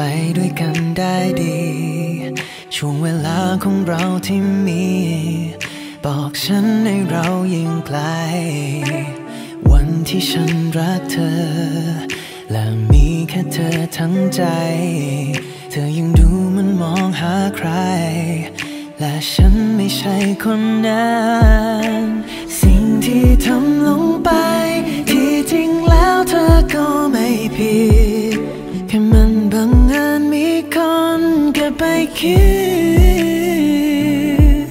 ไปด้วยกันได้ดี ช่วงเวลาของเราที่มี บอกฉันให้เรายิ่งไกล วันที่ฉันรักเธอ และมีแค่เธอทั้งใจ เธอยังดูมันมองหาใคร และฉันไม่ใช่คนนั้น สิ่งที่ทำลง คิด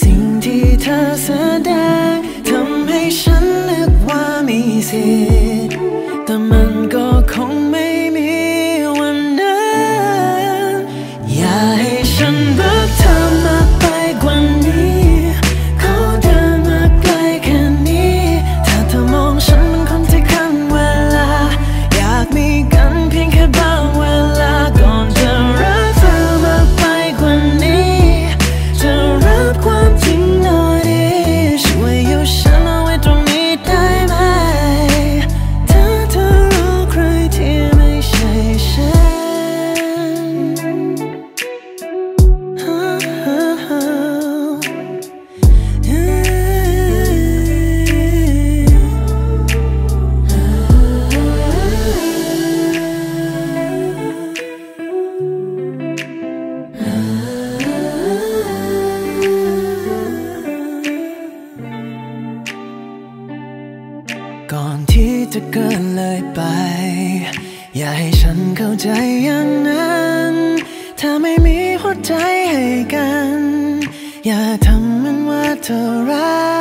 สิ่งที่เธอแสดงทำให้ฉันนึกว่ามีสิท กินเลยไป อย่าให้ฉันเข้าใจอย่างนั้น ถ้าไม่มีหัวใจให้กัน อย่าทำมันว่าเธอรัก